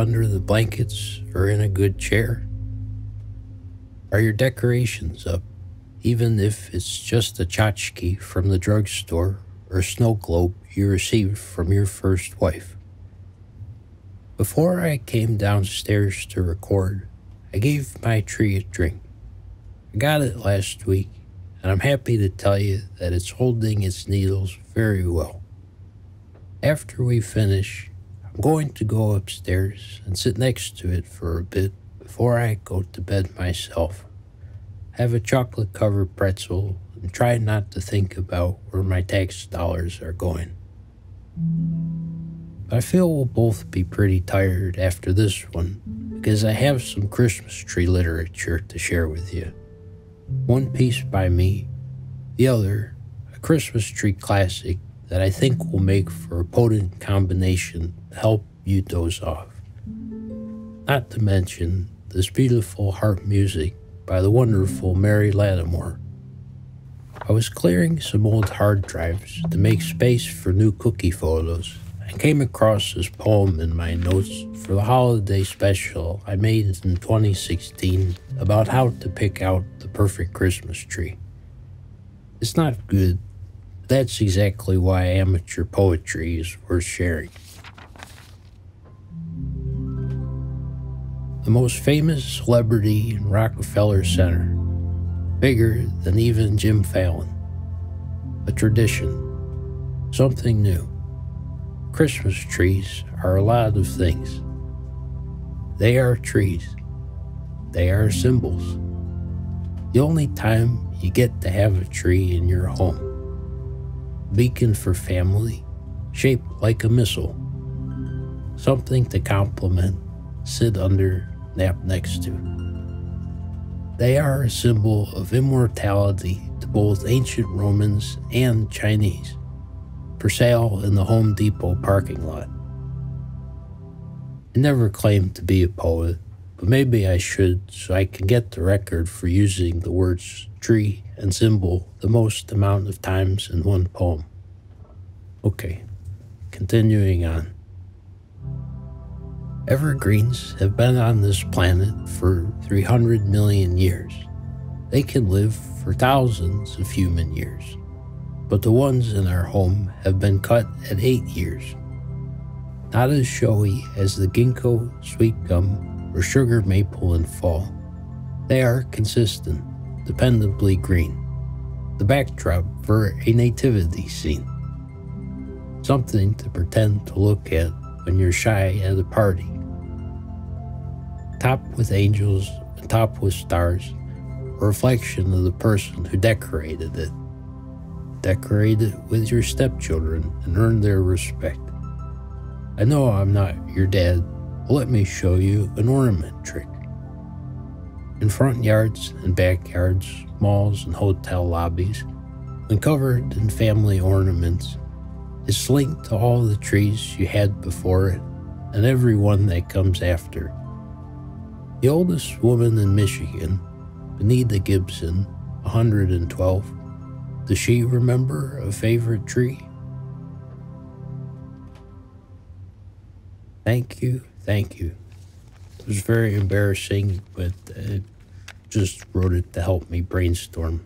Under the blankets or in a good chair? Are your decorations up, even if it's just a tchotchke from the drugstore or snow globe you received from your first wife? Before I came downstairs to record, I gave my tree a drink. I got it last week, and I'm happy to tell you that it's holding its needles very well. After we finish, I'm going to go upstairs and sit next to it for a bit before I go to bed myself. Have a chocolate covered pretzel and try not to think about where my tax dollars are going. I feel we'll both be pretty tired after this one because I have some Christmas tree literature to share with you. One piece by me, the other, a Christmas tree classic that I think will make for a potent combination to help you doze off. Not to mention this beautiful harp music by the wonderful Mary Lattimore. I was clearing some old hard drives to make space for new cookie photos I came across this poem in my notes for the holiday special I made in 2016 about how to pick out the perfect Christmas tree. It's not good. That's exactly why amateur poetry is worth sharing. The most famous celebrity in Rockefeller Center, bigger than even Jim Fallon. A tradition, something new. Christmas trees are a lot of things. They are trees. They are symbols. The only time you get to have a tree in your home. Beacon for family, shaped like a missile. Something to compliment, sit under, nap next to. They are a symbol of immortality to both ancient Romans and Chinese for sale in the Home Depot parking lot. I never claimed to be a poet, but maybe I should so I can get the record for using the words tree and symbol the most amount of times in one poem. Okay, continuing on. Evergreens have been on this planet for 300 million years. They can live for thousands of human years but the ones in our home have been cut at eight years. Not as showy as the ginkgo, sweet gum, or sugar maple in fall. They are consistent, dependably green. The backdrop for a nativity scene. Something to pretend to look at when you're shy at a party. Top with angels top with stars, a reflection of the person who decorated it decorate it with your stepchildren and earn their respect. I know I'm not your dad, but let me show you an ornament trick. In front yards and backyards, malls and hotel lobbies, when covered in family ornaments, it's linked to all the trees you had before it and every one that comes after. The oldest woman in Michigan, Benita Gibson, 112, does she remember a favorite tree? Thank you, thank you. It was very embarrassing, but I just wrote it to help me brainstorm.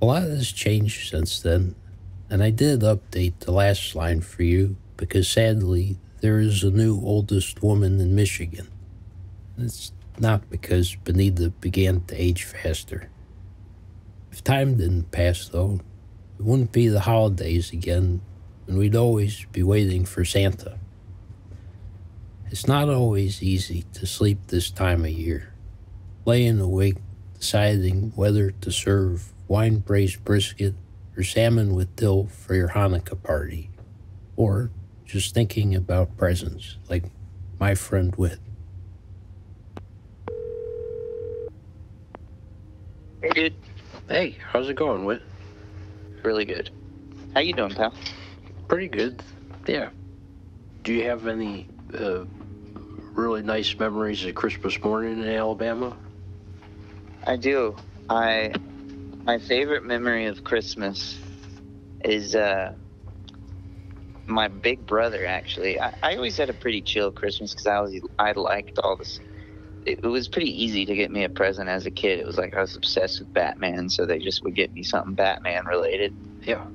A lot has changed since then, and I did update the last line for you because sadly there is a new oldest woman in Michigan. It's not because Benita began to age faster. If time didn't pass, though, it wouldn't be the holidays again, and we'd always be waiting for Santa. It's not always easy to sleep this time of year, laying awake deciding whether to serve wine braised brisket or salmon with dill for your Hanukkah party, or just thinking about presents like my friend Whit. Hey, dude. Hey, how's it going, Whit? Really good. How you doing, pal? Pretty good. Yeah. Do you have any uh, really nice memories of Christmas morning in Alabama? I do. I my favorite memory of Christmas is uh, my big brother actually. I, I always had a pretty chill Christmas because I was I liked all this. It, it was pretty easy to get me a present as a kid. It was like I was obsessed with Batman, so they just would get me something Batman related. Yeah.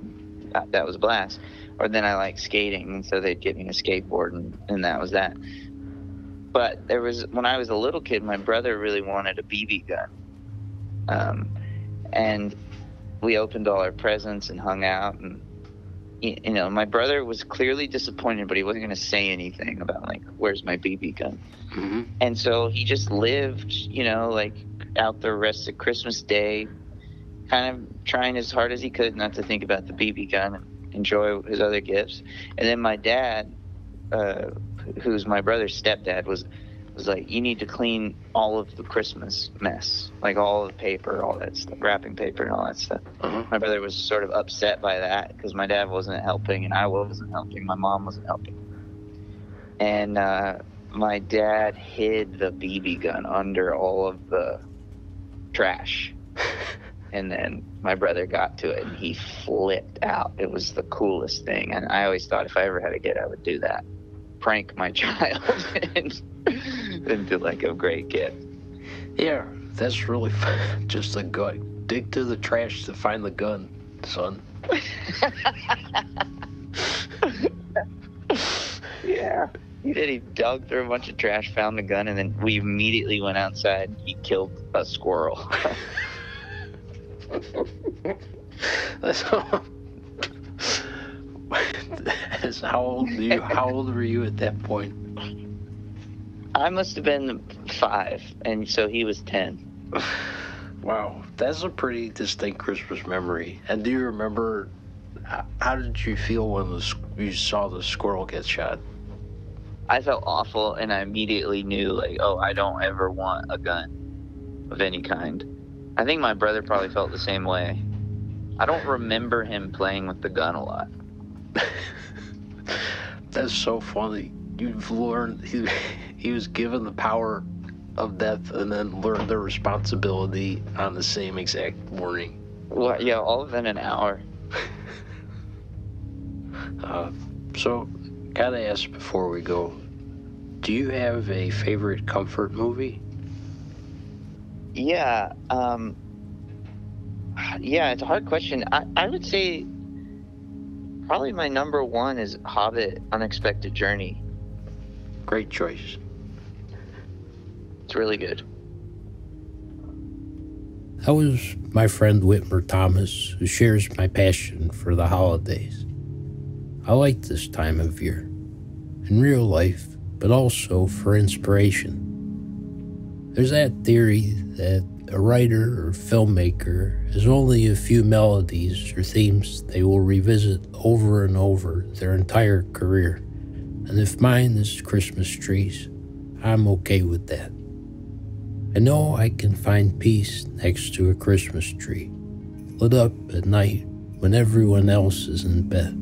That, that was a blast. Or then I like skating, and so they'd get me a skateboard, and, and that was that. But there was when I was a little kid, my brother really wanted a BB gun, um, and we opened all our presents and hung out and you know my brother was clearly disappointed but he wasn't going to say anything about like where's my bb gun? Hmm and so he just lived you know like out the rest of christmas day kind of trying as hard as he could not to think about the bb gun and enjoy his other gifts. And then my dad uh, who's my brother's stepdad was was like you need to clean all of the christmas mess like all the paper all that stuff wrapping paper and all that stuff Uh-huh. my brother was sort of upset by that because my dad wasn't helping and I wasn't helping. My mom wasn't helping. And uh, my dad hid the BB gun under all of the trash. And then my brother got to it and he flipped out. It was the coolest thing. And I always thought if I ever had a kid, I would do that. Prank my child and, into like a great kid. Yeah, that's really fun. Just a gun. Dig to the trash to find the gun, son. Yeah. He did. He dug through a bunch of trash, found the gun, and then we immediately went outside. He killed a squirrel. That's how. How old were you? How old were you at that point? I must have been five, and so he was ten. Wow, that's a pretty distinct Christmas memory. And do you remember how did you feel when the, you saw the squirrel get shot? I felt awful, and I immediately knew, like, oh, I don't ever want a gun of any kind. I think my brother probably felt the same way. I don't remember him playing with the gun a lot. That's so funny. You've learned he, he was given the power of death and then learned the responsibility on the same exact morning. Well, yeah, all within an hour. Uh, so, gotta ask before we go do you have a favorite comfort movie? Yeah. Um, yeah, it's a hard question. I, I would say probably my number one is Hobbit Unexpected Journey. Great choice. It's really good. That was my friend Whitmer Thomas, who shares my passion for the holidays. I like this time of year, in real life, but also for inspiration. There's that theory that a writer or filmmaker has only a few melodies or themes they will revisit over and over their entire career. And if mine is Christmas trees, I'm okay with that. I know I can find peace next to a Christmas tree, lit up at night when everyone else is in bed.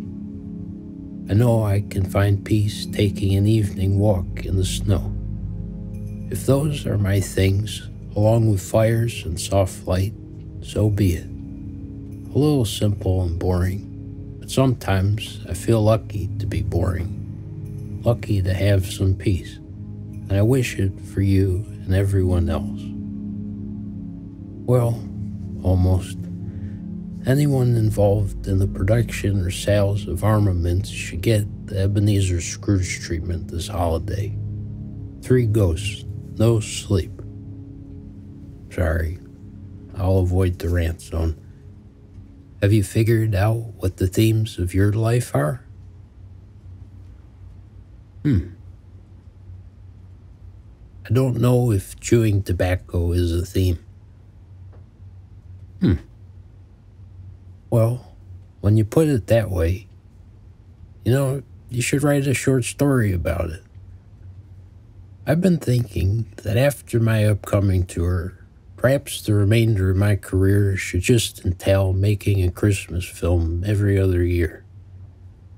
I know I can find peace taking an evening walk in the snow. If those are my things, along with fires and soft light, so be it. A little simple and boring, but sometimes I feel lucky to be boring, lucky to have some peace, and I wish it for you and everyone else. Well, almost. Anyone involved in the production or sales of armaments should get the Ebenezer Scrooge treatment this holiday. Three ghosts, no sleep. Sorry, I'll avoid the rant zone. Have you figured out what the themes of your life are? Hmm. I don't know if chewing tobacco is a theme. Hmm. Well, when you put it that way, you know, you should write a short story about it. I've been thinking that after my upcoming tour, perhaps the remainder of my career should just entail making a Christmas film every other year.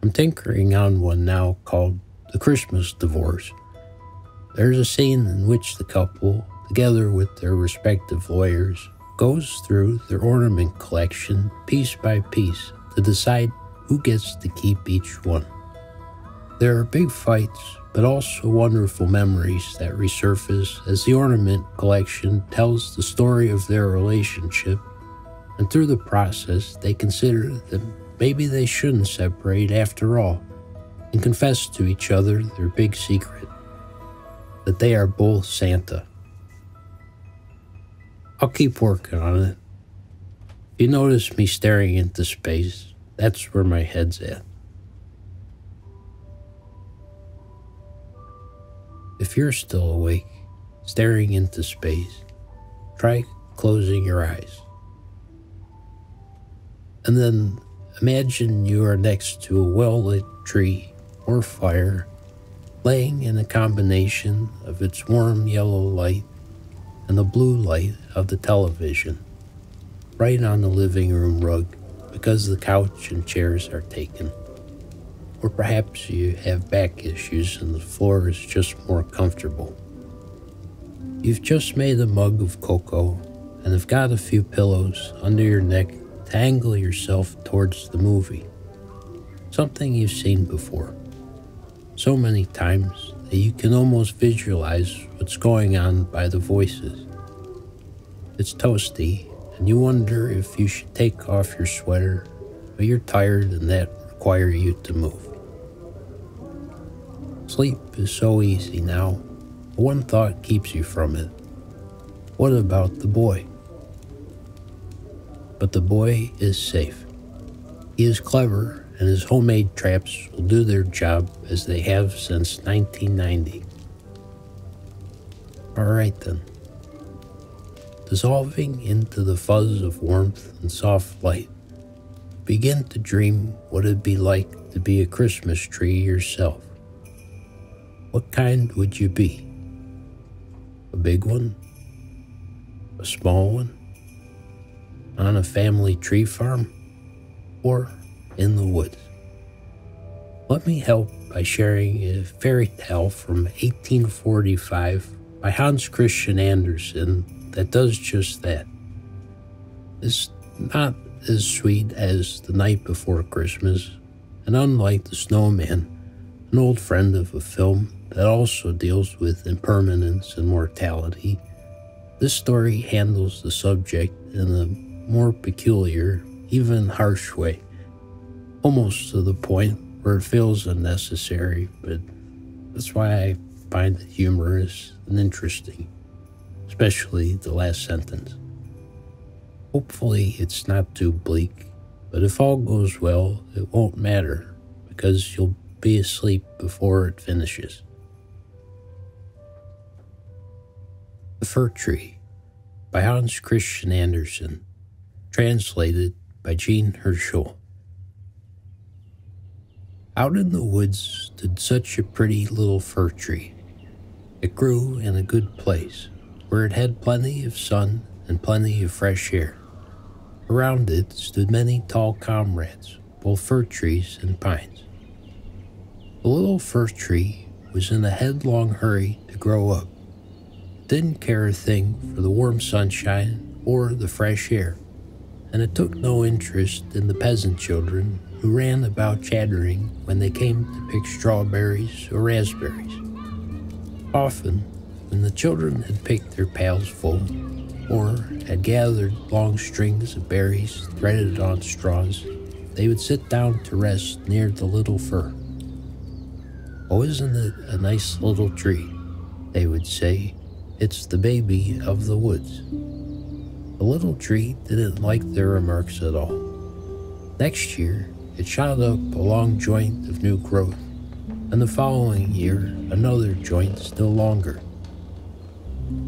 I'm tinkering on one now called The Christmas Divorce. There's a scene in which the couple, together with their respective lawyers, goes through their ornament collection piece by piece to decide who gets to keep each one. There are big fights, but also wonderful memories that resurface as the ornament collection tells the story of their relationship, and through the process, they consider that maybe they shouldn't separate after all, and confess to each other their big secret that they are both Santa. I'll keep working on it. If you notice me staring into space, that's where my head's at. If you're still awake, staring into space, try closing your eyes. And then imagine you are next to a well lit tree or fire, laying in a combination of its warm yellow light and the blue light of the television, right on the living room rug because the couch and chairs are taken. Or perhaps you have back issues and the floor is just more comfortable. You've just made a mug of cocoa and have got a few pillows under your neck to angle yourself towards the movie. Something you've seen before. So many times that you can almost visualize what's going on by the voices. It's toasty, and you wonder if you should take off your sweater, but you're tired and that require you to move. Sleep is so easy now, one thought keeps you from it. What about the boy? But the boy is safe. He is clever and his homemade traps will do their job as they have since 1990. Alright then. Dissolving into the fuzz of warmth and soft light, begin to dream what it'd be like to be a Christmas tree yourself. What kind would you be? A big one? A small one? On a family tree farm? Or in the woods. Let me help by sharing a fairy tale from 1845 by Hans Christian Andersen that does just that. It's not as sweet as The Night Before Christmas, and unlike The Snowman, an old friend of a film that also deals with impermanence and mortality, this story handles the subject in a more peculiar, even harsh way almost to the point where it feels unnecessary, but that's why I find it humorous and interesting, especially the last sentence. Hopefully, it's not too bleak, but if all goes well, it won't matter because you'll be asleep before it finishes. The Fir Tree by Hans Christian Andersen, translated by Jean Hersholt. Out in the woods stood such a pretty little fir tree. It grew in a good place, where it had plenty of sun and plenty of fresh air. Around it stood many tall comrades, both fir trees and pines. The little fir tree was in a headlong hurry to grow up. It didn't care a thing for the warm sunshine or the fresh air, and it took no interest in the peasant children who ran about chattering when they came to pick strawberries or raspberries. Often, when the children had picked their pails full, or had gathered long strings of berries threaded on straws, they would sit down to rest near the little fir. Oh, isn't it a nice little tree? They would say, It's the baby of the woods. The little tree didn't like their remarks at all. Next year, it shot up a long joint of new growth, and the following year, another joint still longer.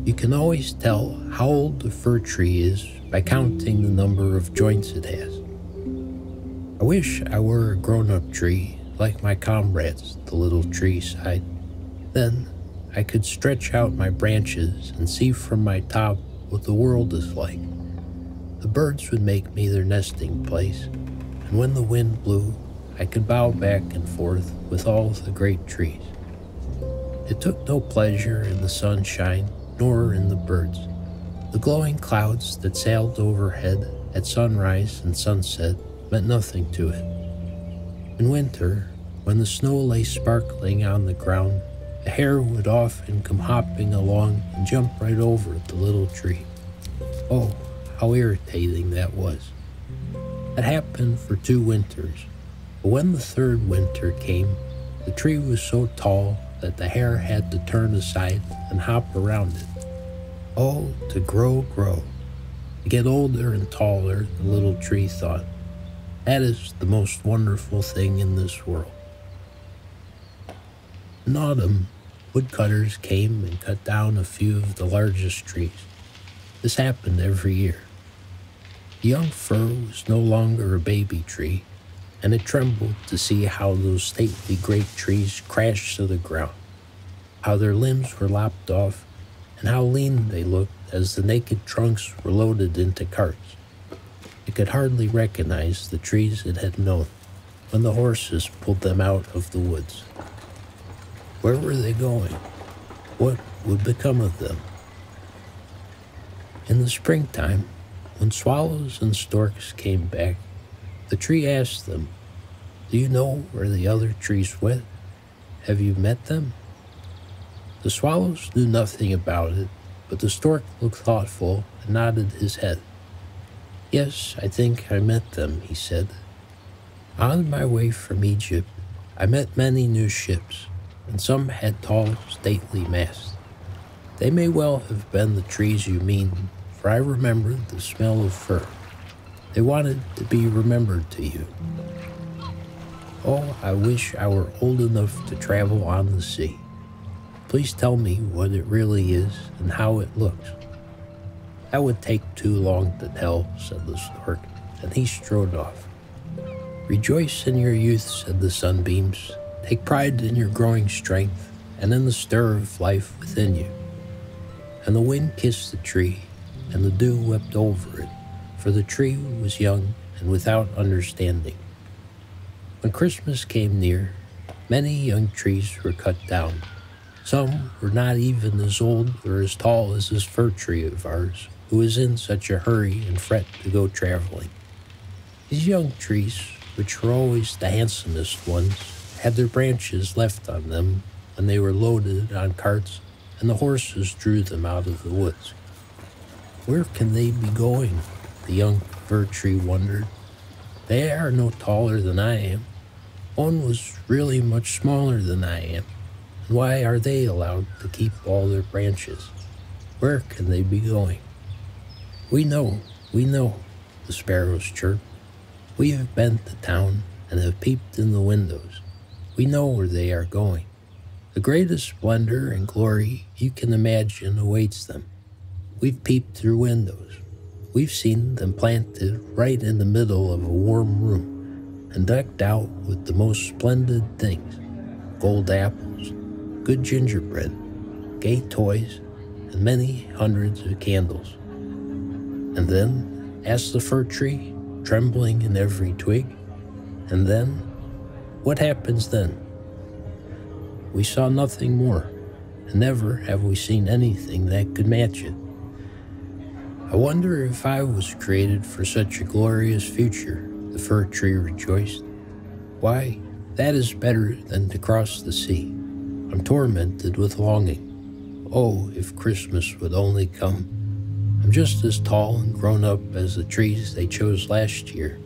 You can always tell how old a fir tree is by counting the number of joints it has. I wish I were a grown up tree like my comrades, the little tree sighed. Then I could stretch out my branches and see from my top what the world is like. The birds would make me their nesting place and when the wind blew, I could bow back and forth with all the great trees. It took no pleasure in the sunshine nor in the birds. The glowing clouds that sailed overhead at sunrise and sunset meant nothing to it. In winter, when the snow lay sparkling on the ground, a hare would often come hopping along and jump right over the little tree. Oh, how irritating that was. It happened for two winters, but when the third winter came, the tree was so tall that the hare had to turn aside and hop around it. Oh, to grow, grow. To get older and taller, the little tree thought. That is the most wonderful thing in this world. In autumn, woodcutters came and cut down a few of the largest trees. This happened every year. The young fir was no longer a baby tree, and it trembled to see how those stately great trees crashed to the ground, how their limbs were lopped off, and how lean they looked as the naked trunks were loaded into carts. It could hardly recognize the trees it had known when the horses pulled them out of the woods. Where were they going? What would become of them? In the springtime, when swallows and storks came back, the tree asked them, Do you know where the other trees went? Have you met them? The swallows knew nothing about it, but the stork looked thoughtful and nodded his head. Yes, I think I met them, he said. On my way from Egypt, I met many new ships and some had tall, stately masts. They may well have been the trees you mean, for I remembered the smell of fir. They wanted to be remembered to you. Oh, I wish I were old enough to travel on the sea. Please tell me what it really is and how it looks. That would take too long to tell, said the stork, and he strode off. Rejoice in your youth, said the sunbeams, Take pride in your growing strength and in the stir of life within you. And the wind kissed the tree, and the dew wept over it, for the tree was young and without understanding. When Christmas came near, many young trees were cut down. Some were not even as old or as tall as this fir tree of ours, who is in such a hurry and fret to go traveling. These young trees, which were always the handsomest ones, had their branches left on them when they were loaded on carts and the horses drew them out of the woods. Where can they be going? The young fir tree wondered. They are no taller than I am. One was really much smaller than I am. And why are they allowed to keep all their branches? Where can they be going? We know, we know, the sparrows chirped. We have been to town and have peeped in the windows. We know where they are going. The greatest splendor and glory you can imagine awaits them. We've peeped through windows. We've seen them planted right in the middle of a warm room and decked out with the most splendid things gold apples, good gingerbread, gay toys, and many hundreds of candles. And then, asked the fir tree, trembling in every twig, and then what happens then? We saw nothing more, and never have we seen anything that could match it. I wonder if I was created for such a glorious future, the fir tree rejoiced. Why, that is better than to cross the sea. I'm tormented with longing. Oh, if Christmas would only come. I'm just as tall and grown up as the trees they chose last year.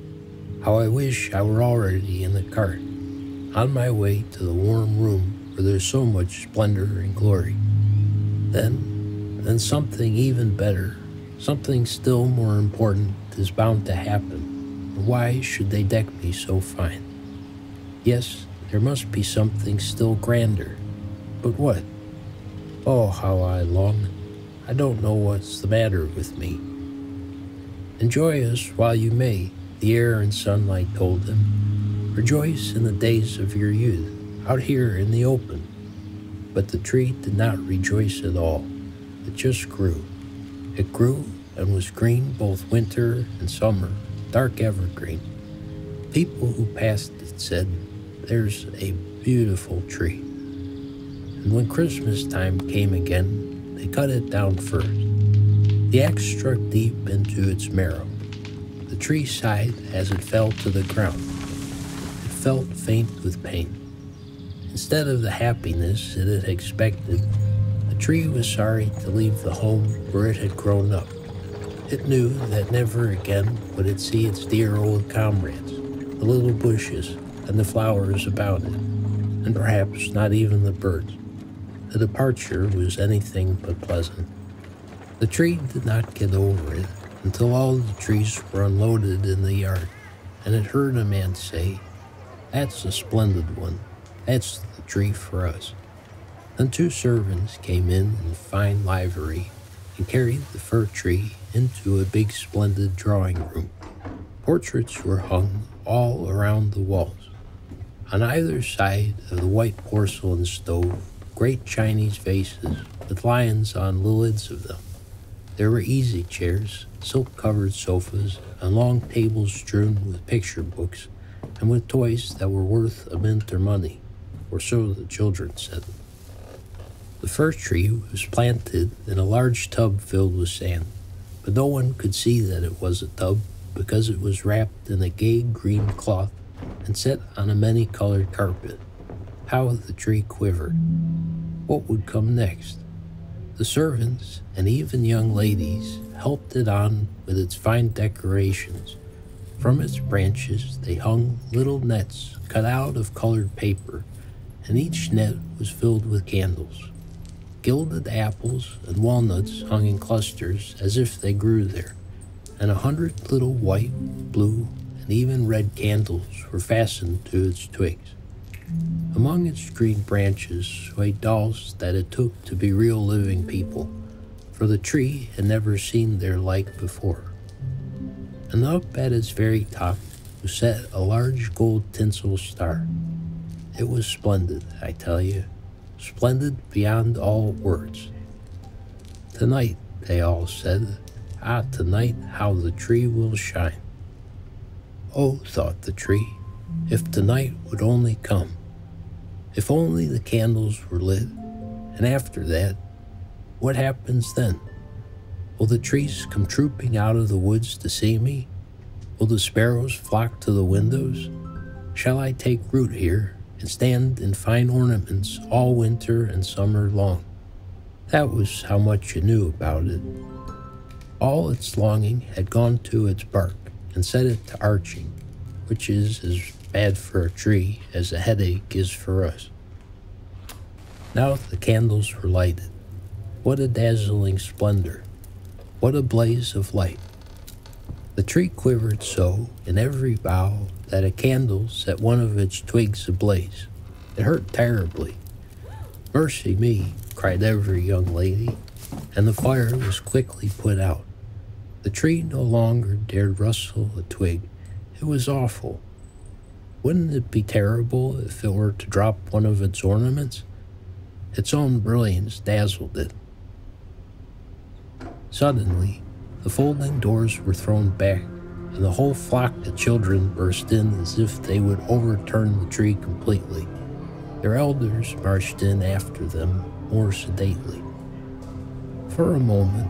How I wish I were already in the cart on my way to the warm room where there's so much splendor and glory. Then, then something even better, something still more important is bound to happen. Why should they deck me so fine? Yes, there must be something still grander. But what? Oh, how I long. I don't know what's the matter with me. Enjoy us while you may, the air and sunlight told him. Rejoice in the days of your youth, out here in the open. But the tree did not rejoice at all. It just grew. It grew and was green both winter and summer, dark evergreen. People who passed it said, There's a beautiful tree. And when Christmas time came again, they cut it down first. The axe struck deep into its marrow. The tree sighed as it fell to the ground It felt faint with pain. Instead of the happiness it had expected, tree was sorry to leave the home where it had grown up. It knew that never again would it see its dear old comrades, the little bushes and the flowers about it, and perhaps not even the birds. The departure was anything but pleasant. The tree did not get over it until all the trees were unloaded in the yard, and it heard a man say, That's a splendid one. That's the tree for us. Then two servants came in in fine livery and carried the fir tree into a big splendid drawing room. Portraits were hung all around the walls. On either side of the white porcelain stove, great Chinese vases with lions on the lids of them. There were easy chairs, silk covered sofas, and long tables strewn with picture books and with toys that were worth a mint or money, or so the children said. The first tree was planted in a large tub filled with sand, but no one could see that it was a tub because it was wrapped in a gay green cloth and set on a many colored carpet. How the tree quivered. What would come next? The servants and even young ladies helped it on with its fine decorations. From its branches they hung little nets cut out of colored paper, and each net was filled with candles. Gilded apples and walnuts hung in clusters as if they grew there, and a hundred little white, blue, and even red candles were fastened to its twigs. Among its green branches swayed dolls that it took to be real living people, for the tree had never seen their like before. And up at its very top was set a large gold tinsel star. It was splendid, I tell you, splendid beyond all words. Tonight, they all said, ah, tonight how the tree will shine. Oh, thought the tree, if tonight would only come. If only the candles were lit, and after that, what happens then? Will the trees come trooping out of the woods to see me? Will the sparrows flock to the windows? Shall I take root here and stand in fine ornaments all winter and summer long? That was how much you knew about it. All its longing had gone to its bark and set it to arching, which is as bad for a tree as a headache is for us. Now the candles were lighted. What a dazzling splendor! What a blaze of light! The tree quivered so in every bough that a candle set one of its twigs ablaze. It hurt terribly. Mercy me, cried every young lady, and the fire was quickly put out. The tree no longer dared rustle a twig. It was awful. Wouldn't it be terrible if it were to drop one of its ornaments? Its own brilliance dazzled it. Suddenly, the folding doors were thrown back, and the whole flock of children burst in as if they would overturn the tree completely. Their elders marched in after them more sedately. For a moment,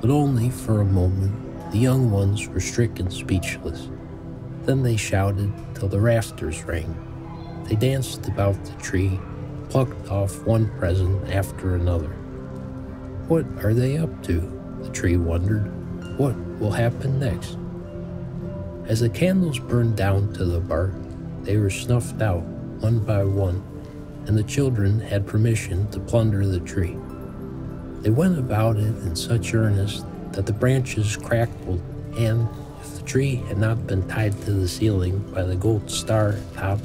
but only for a moment, the young ones were stricken speechless. Then they shouted till the rafters rang. They danced about the tree, plucked off one present after another. What are they up to? The tree wondered. What will happen next? As the candles burned down to the bark, they were snuffed out one by one, and the children had permission to plunder the tree. They went about it in such earnest that the branches crackled, and if the tree had not been tied to the ceiling by the gold star top,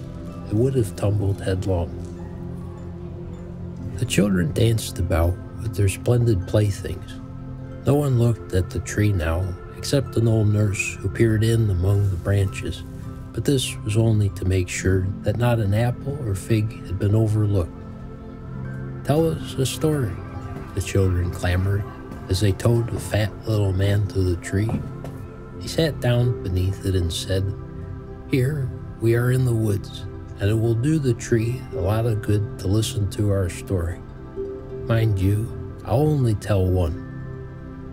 it would have tumbled headlong. The children danced about with their splendid playthings. No one looked at the tree now, except an old nurse who peered in among the branches, but this was only to make sure that not an apple or fig had been overlooked. Tell us a story, the children clamored as they towed the fat little man to the tree. He sat down beneath it and said, Here we are in the woods, and it will do the tree a lot of good to listen to our story. Mind you, I'll only tell one.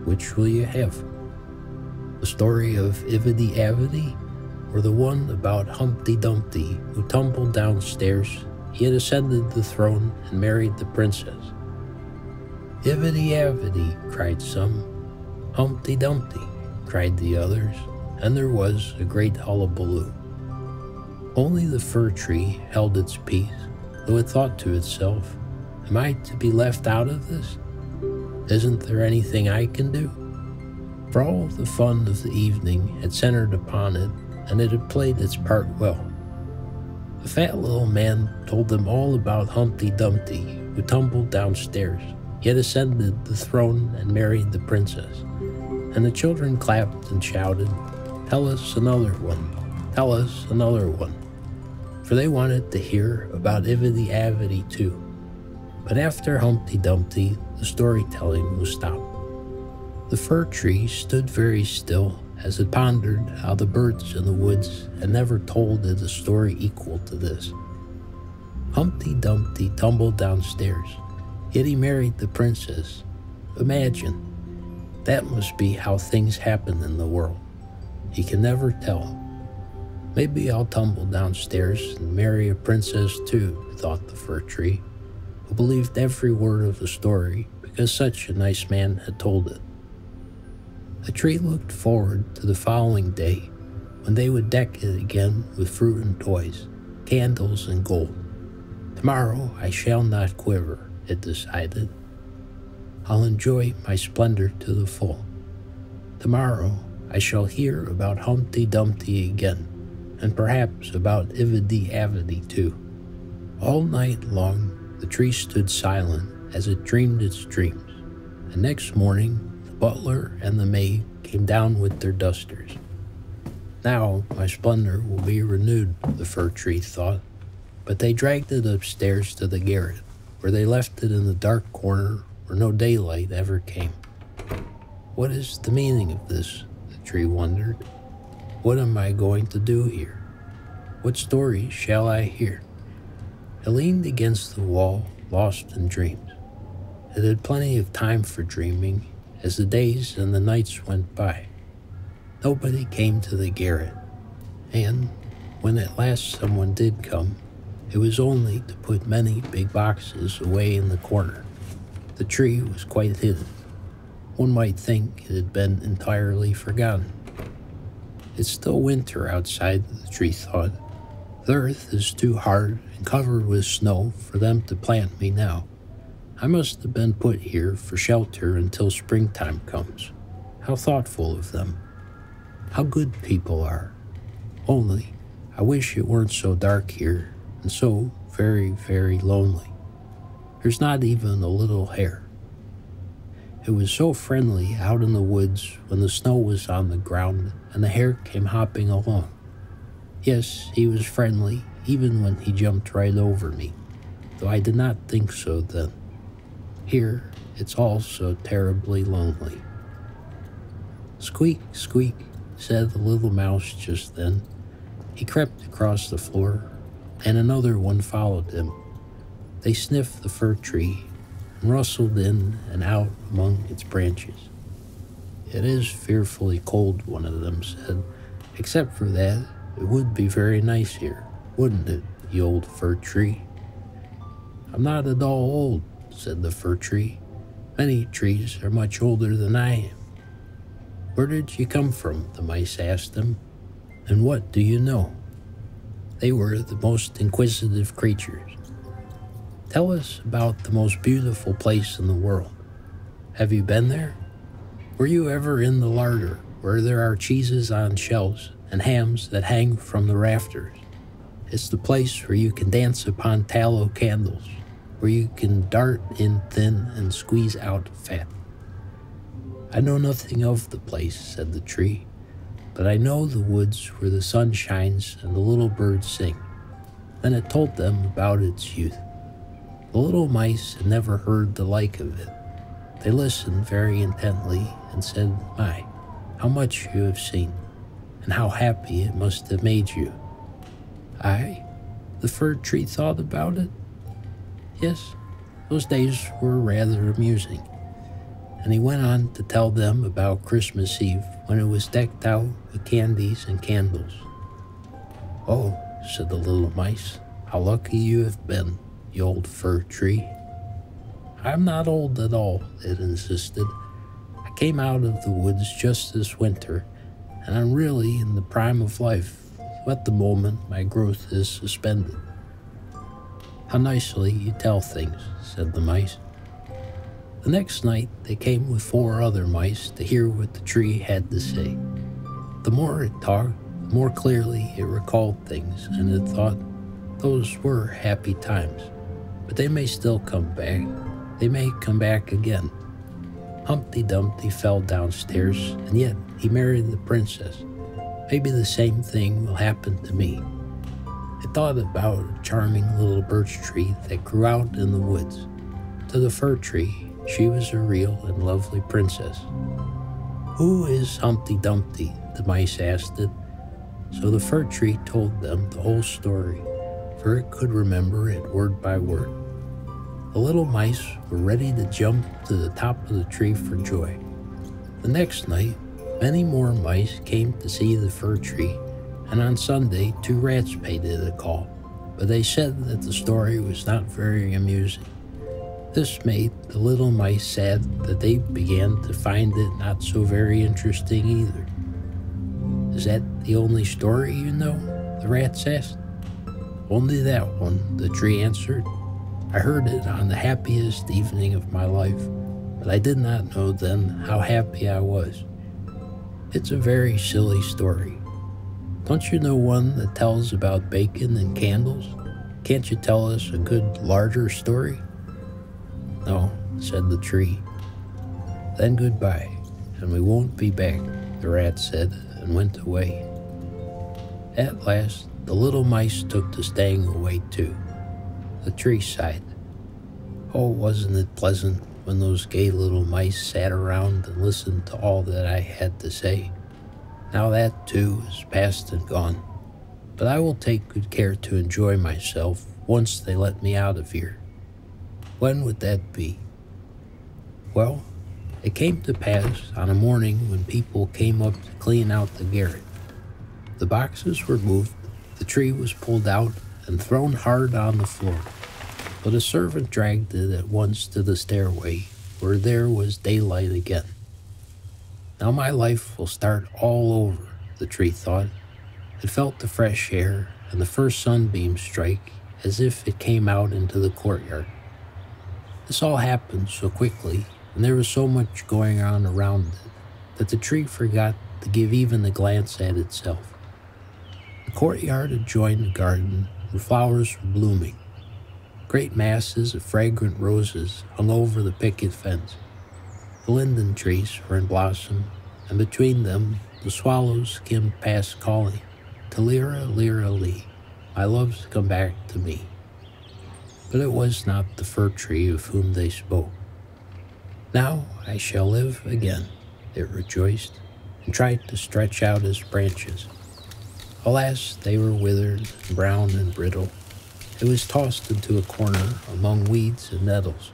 Which will you have? The story of Ivedy Avedy, or the one about Humpty Dumpty who tumbled downstairs he had ascended the throne and married the princess. Ivedy avedy, cried some. Humpty Dumpty, cried the others, and there was a great hullabaloo. Only the fir tree held its peace, though it thought to itself, Am I to be left out of this? Isn't there anything I can do? For all the fun of the evening had centered upon it, and it had played its part well. The fat little man told them all about Humpty Dumpty, who tumbled downstairs, yet ascended the throne and married the princess. And the children clapped and shouted, Tell us another one, tell us another one. For they wanted to hear about Ivedy Avedy too. But after Humpty Dumpty, the storytelling was stopped. The fir tree stood very still as it pondered how the birds in the woods had never told it a story equal to this. Humpty Dumpty tumbled downstairs, yet he married the princess. Imagine. That must be how things happen in the world. He can never tell. Maybe I'll tumble downstairs and marry a princess too, thought the fir tree, who believed every word of the story because such a nice man had told it. The tree looked forward to the following day when they would deck it again with fruit and toys, candles and gold. Tomorrow I shall not quiver, it decided. I'll enjoy my splendor to the full. Tomorrow I shall hear about Humpty Dumpty again, and perhaps about Ivedy Avedy too. All night long the tree stood silent as it dreamed its dreams, and next morning butler and the maid came down with their dusters. Now my splendor will be renewed, the fir tree thought, but they dragged it upstairs to the garret, where they left it in the dark corner where no daylight ever came. What is the meaning of this? the tree wondered. What am I going to do here? What story shall I hear? It leaned against the wall, lost in dreams. It had plenty of time for dreaming, as the days and the nights went by. Nobody came to the garret, and when at last someone did come, it was only to put many big boxes away in the corner. The tree was quite hidden. One might think it had been entirely forgotten. It's still winter outside, the tree thought. The earth is too hard and covered with snow for them to plant me now. I must have been put here for shelter until springtime comes. How thoughtful of them. How good people are. Only, I wish it weren't so dark here and so very, very lonely. There's not even a little hare. It was so friendly out in the woods when the snow was on the ground and the hare came hopping along. Yes, he was friendly even when he jumped right over me, though I did not think so then. Here, it's all so terribly lonely. Squeak, squeak, said the little mouse just then. He crept across the floor, and another one followed him. They sniffed the fir tree and rustled in and out among its branches. It is fearfully cold, one of them said. Except for that, it would be very nice here, wouldn't it, the old fir tree? I'm not at all old, said the fir tree. Many trees are much older than I am. Where did you come from? the mice asked him. And what do you know? They were the most inquisitive creatures. Tell us about the most beautiful place in the world. Have you been there? Were you ever in the larder where there are cheeses on shelves and hams that hang from the rafters? It's the place where you can dance upon tallow candles where you can dart in thin and squeeze out fat. I know nothing of the place, said the tree, but I know the woods where the sun shines and the little birds sing. Then it told them about its youth. The little mice had never heard the like of it. They listened very intently and said, My, how much you have seen, and how happy it must have made you. I, the fir tree thought about it Yes, those days were rather amusing. And he went on to tell them about Christmas Eve when it was decked out with candies and candles. Oh, said the little mice, How lucky you have been, you old fir tree. I'm not old at all, it insisted. I came out of the woods just this winter, and I'm really in the prime of life. At the moment, my growth is suspended. How nicely you tell things, said the mice. The next night, they came with four other mice to hear what the tree had to say. The more it talked, the more clearly it recalled things, and it thought those were happy times. But they may still come back. They may come back again. Humpty Dumpty fell downstairs, and yet he married the princess. Maybe the same thing will happen to me. I thought about a charming little birch tree that grew out in the woods. To the fir tree, she was a real and lovely princess. Who is Humpty Dumpty? The mice asked it. So the fir tree told them the whole story, for it could remember it word by word. The little mice were ready to jump to the top of the tree for joy. The next night, many more mice came to see the fir tree, and on Sunday, two rats paid it a call, but they said that the story was not very amusing. This made the little mice sad that they began to find it not so very interesting either. Is that the only story you know? The rats asked. Only that one, the tree answered. I heard it on the happiest evening of my life, but I did not know then how happy I was. It's a very silly story. Don't you know one that tells about bacon and candles? Can't you tell us a good, larger story? No, said the tree. Then goodbye, and we won't be back, the rat said, and went away. At last, the little mice took to staying away too. The tree sighed. Oh, wasn't it pleasant when those gay little mice sat around and listened to all that I had to say? Now that too is past and gone. But I will take good care to enjoy myself once they let me out of here. When would that be? Well, it came to pass on a morning when people came up to clean out the garret. The boxes were moved, the tree was pulled out and thrown hard on the floor, but a servant dragged it at once to the stairway, where there was daylight again. Now my life will start all over, the tree thought. It felt the fresh air and the first sunbeam strike as if it came out into the courtyard. This all happened so quickly, and there was so much going on around it, that the tree forgot to give even a glance at itself. The courtyard adjoined the garden, and flowers were blooming. Great masses of fragrant roses hung over the picket fence. The linden trees were in blossom, and between them the swallows skimmed past calling, Talira, lira, lee, my love's come back to me. But it was not the fir tree of whom they spoke. Now I shall live again, it rejoiced, and tried to stretch out its branches. Alas, they were withered, brown, and brittle. It was tossed into a corner among weeds and nettles,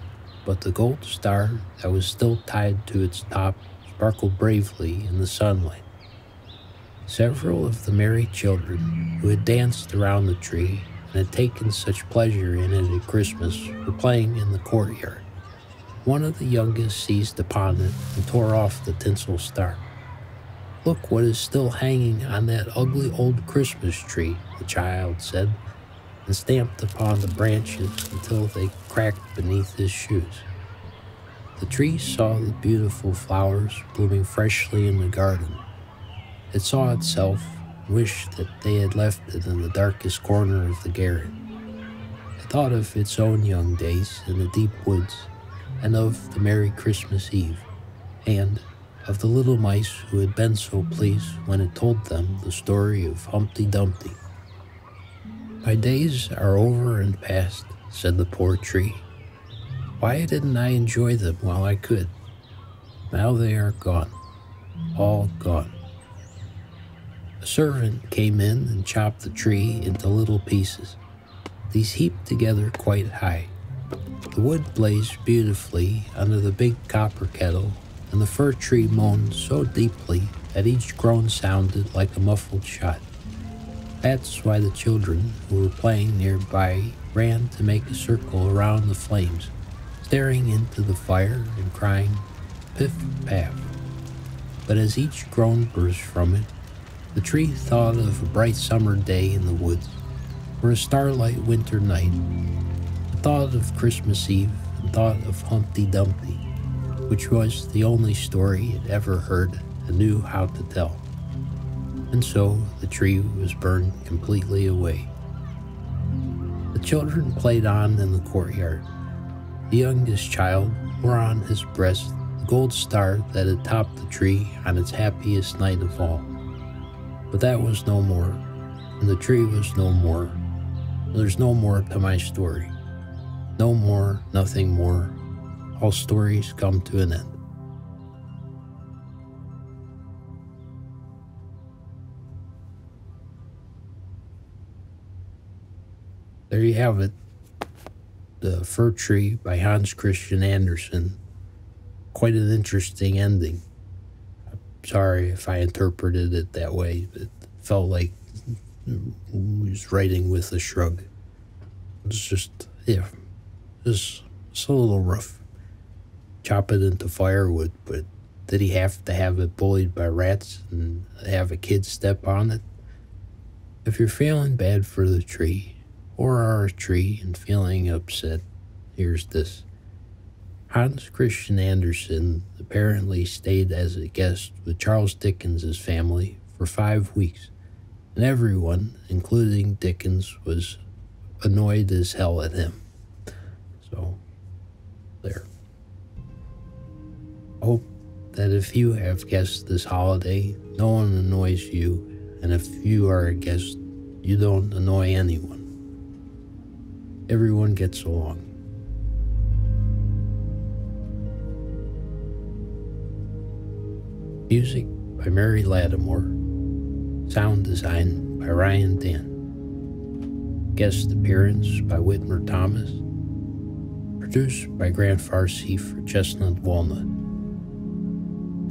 but the gold star that was still tied to its top sparkled bravely in the sunlight. Several of the merry children who had danced around the tree and had taken such pleasure in it at Christmas were playing in the courtyard. One of the youngest seized upon it and tore off the tinsel star. Look what is still hanging on that ugly old Christmas tree, the child said, and stamped upon the branches until they cracked beneath his shoes. The tree saw the beautiful flowers blooming freshly in the garden. It saw itself wished that they had left it in the darkest corner of the garret. It thought of its own young days in the deep woods, and of the merry Christmas Eve, and of the little mice who had been so pleased when it told them the story of Humpty Dumpty. My days are over and past, said the poor tree. Why didn't I enjoy them while I could? Now they are gone, all gone. A servant came in and chopped the tree into little pieces. These heaped together quite high. The wood blazed beautifully under the big copper kettle, and the fir tree moaned so deeply that each groan sounded like a muffled shot. That's why the children who were playing nearby ran to make a circle around the flames, staring into the fire and crying, Piff paff. But as each groan burst from it, the tree thought of a bright summer day in the woods, or a starlight winter night. It thought of Christmas Eve and thought of Humpty Dumpty, which was the only story it ever heard and knew how to tell. And so the tree was burned completely away. The children played on in the courtyard. The youngest child wore on his breast the gold star that had topped the tree on its happiest night of all. But that was no more, and the tree was no more. There's no more to my story. No more, nothing more. All stories come to an end. There you have it. The Fir Tree by Hans Christian Andersen. Quite an interesting ending. I'm sorry if I interpreted it that way. It felt like he was writing with a shrug. It's just, yeah, just a little rough. Chop it into firewood, but did he have to have it bullied by rats and have a kid step on it? If you're feeling bad for the tree, or are a tree and feeling upset, here's this. Hans Christian Andersen apparently stayed as a guest with Charles Dickens's family for five weeks, and everyone, including Dickens, was annoyed as hell at him. So, there. Hope that if you have guests this holiday, no one annoys you, and if you are a guest, you don't annoy anyone everyone gets along. Music by Mary Lattimore. Sound design by Ryan Dann. Guest appearance by Whitmer Thomas. Produced by Grant Farsi for Chestnut Walnut.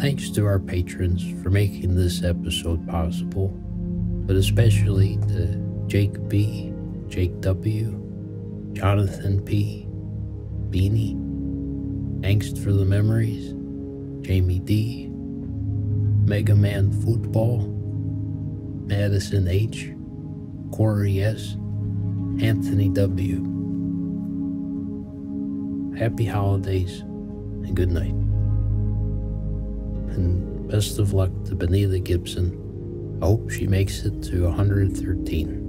Thanks to our patrons for making this episode possible, but especially to Jake B., Jake W., Jonathan P., Beanie, Angst for the Memories, Jamie D., Mega Man Football, Madison H., Corey S., Anthony W. Happy holidays and good night. And best of luck to Benita Gibson. I hope she makes it to 113.